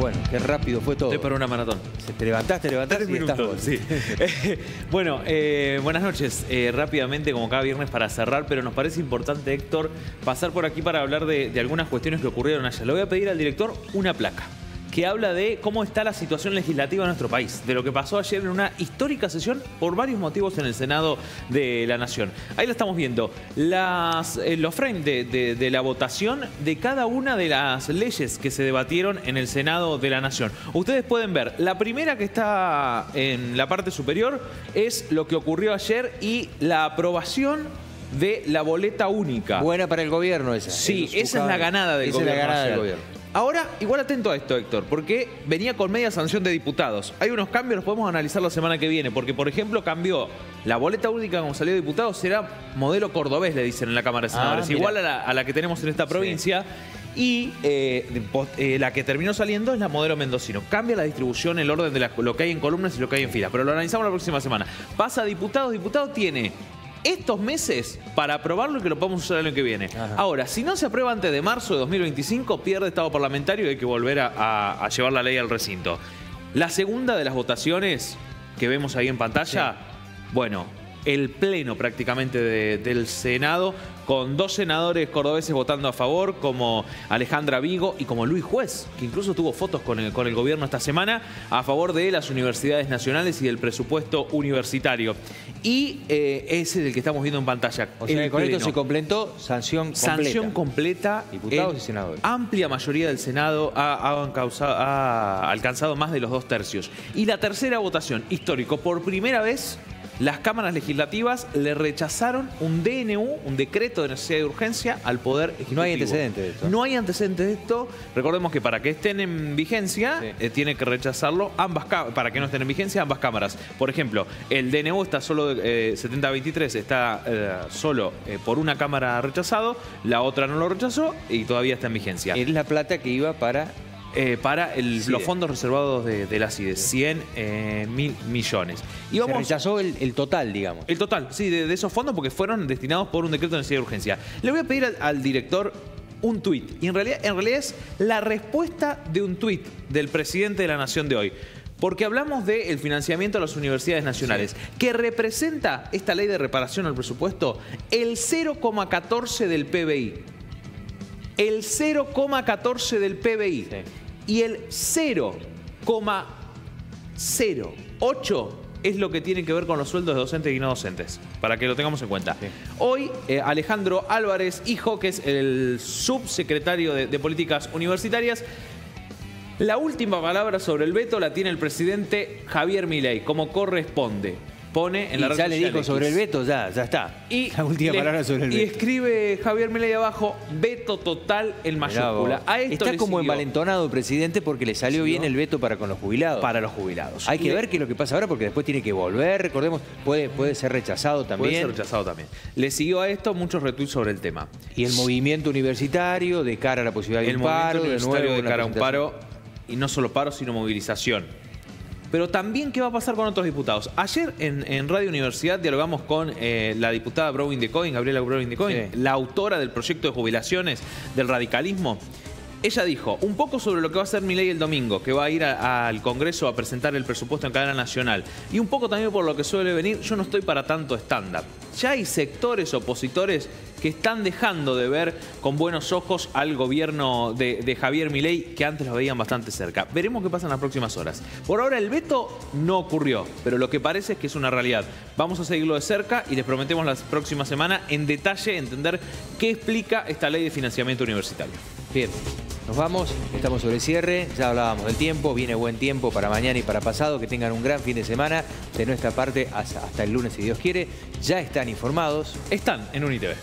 Bueno, qué rápido fue todo. Estoy para una maratón. Te levantaste, te levantaste Tres y estás minutos, sí. Eh, bueno, eh, buenas noches. Eh, rápidamente, como cada viernes, para cerrar, pero nos parece importante, Héctor, pasar por aquí para hablar de, de algunas cuestiones que ocurrieron ayer. Le voy a pedir al director una placa que habla de cómo está la situación legislativa en nuestro país, de lo que pasó ayer en una histórica sesión por varios motivos en el Senado de la Nación. Ahí lo estamos viendo, las, eh, los frames de, de- de la votación de cada una de las leyes que se debatieron en el Senado de la Nación. Ustedes pueden ver, la primera que está en la parte superior es lo que ocurrió ayer y la aprobación de la boleta única. Buena para el gobierno esa. Sí, esa es la ganada del esa gobierno. es la ganada del gobierno. Ahora, igual atento a esto, Héctor, porque venía con media sanción de diputados. Hay unos cambios, los podemos analizar la semana que viene, porque, por ejemplo, cambió la boleta única como salió de diputados, será modelo cordobés, le dicen en la Cámara de Senadores, Ah, mira. igual a la, a la que tenemos en esta provincia. Y eh, post- eh, la que terminó saliendo es la modelo mendocino. Cambia la distribución, el orden de la- lo que hay en columnas y lo que hay en filas. Pero lo analizamos la próxima semana. Pasa a diputados, diputado tiene estos meses para aprobarlo y que lo podamos usar el año que viene. Ajá. Ahora, si no se aprueba antes de marzo de 2025, pierde estado parlamentario y hay que volver a, a- a llevar la ley al recinto. La segunda de las votaciones que vemos ahí en pantalla, bueno, el pleno prácticamente de- del Senado, con dos senadores cordobeses votando a favor, como Alejandra Vigo y como Luis Juez, que incluso tuvo fotos con el, con el gobierno esta semana, a favor de las universidades nacionales y del presupuesto universitario. Y eh, ese es el que estamos viendo en pantalla. O sea, el con esto se completó sanción completa. Sanción completa. Diputados y senadores. Amplia mayoría del Senado ha, ha causado- ha alcanzado más de los dos tercios. Y la tercera votación, histórico, por primera vez. Las cámaras legislativas le rechazaron un DNU, un decreto de necesidad de urgencia, al Poder Ejecutivo. No hay antecedentes de esto. No hay antecedentes de esto. Recordemos que para que estén en vigencia, Sí. eh, tiene que rechazarlo ambas cá- para que no estén en vigencia ambas cámaras. Por ejemplo, el DNU está solo, eh, 7023 está eh, solo eh, por una cámara rechazado, la otra no lo rechazó y todavía está en vigencia. Es la plata que iba para... Eh, para el- los fondos reservados de, de la CIDE, 100 eh, mil millones. Y Se vamos, rechazó el, el total, digamos. el total, sí, de, de esos fondos porque fueron destinados por un decreto de necesidad de urgencia. Le voy a pedir al, al director un tuit. Y en realidad, en realidad es la respuesta de un tuit del presidente de la Nación de hoy. Porque hablamos del financiamiento a las universidades nacionales, que representa esta ley de reparación al presupuesto el 0,14 del PBI. El 0,14 del PBI. Sí. Y el 0,08 es lo que tiene que ver con los sueldos de docentes y no docentes, para que lo tengamos en cuenta. Sí. Hoy, eh, Alejandro Álvarez, hijo, que es el subsecretario de, de Políticas Universitarias, la última palabra sobre el veto la tiene el presidente Javier Milei, como corresponde. Pone en y la red ya le dijo X. sobre el veto, ya, ya está. Y la última le- palabra sobre el Y veto. escribe Javier Milei abajo, veto total en mayúscula. vos. A esto Está como siguió envalentonado el presidente porque le salió bien el veto para con los jubilados. para los jubilados. Hay que Le- ver qué es lo que pasa ahora porque después tiene que volver, recordemos, puede, puede ser rechazado Puede también. ser rechazado también. Le siguió a esto muchos retweets sobre el tema. Y el movimiento universitario de cara a la posibilidad de el un movimiento paro, de universitario nuevo de cara a un paro, y no solo paro, sino movilización. Pero también, ¿qué va a pasar con otros diputados? Ayer en, en Radio Universidad dialogamos con eh, la diputada Browning de Coin, Gabriela Browning de Coin, Sí. la autora del proyecto de jubilaciones del radicalismo. Ella dijo un poco sobre lo que va a hacer mi ley el domingo, que va a ir al Congreso a presentar el presupuesto en cadena nacional. Y un poco también por lo que suele venir, yo no estoy para tanto stand-up. Ya hay sectores opositores que están dejando de ver con buenos ojos al gobierno de, de Javier Milei, que antes lo veían bastante cerca. Veremos qué pasa en las próximas horas. Por ahora el veto no ocurrió, pero lo que parece es que es una realidad. Vamos a seguirlo de cerca y les prometemos la próxima semana en detalle entender qué explica esta ley de financiamiento universitario. Bien, nos vamos, estamos sobre cierre, ya hablábamos del tiempo, viene buen tiempo para mañana y para pasado, que tengan un gran fin de semana, de nuestra parte hasta, hasta el lunes si Dios quiere, ya están informados. Están en UniTV.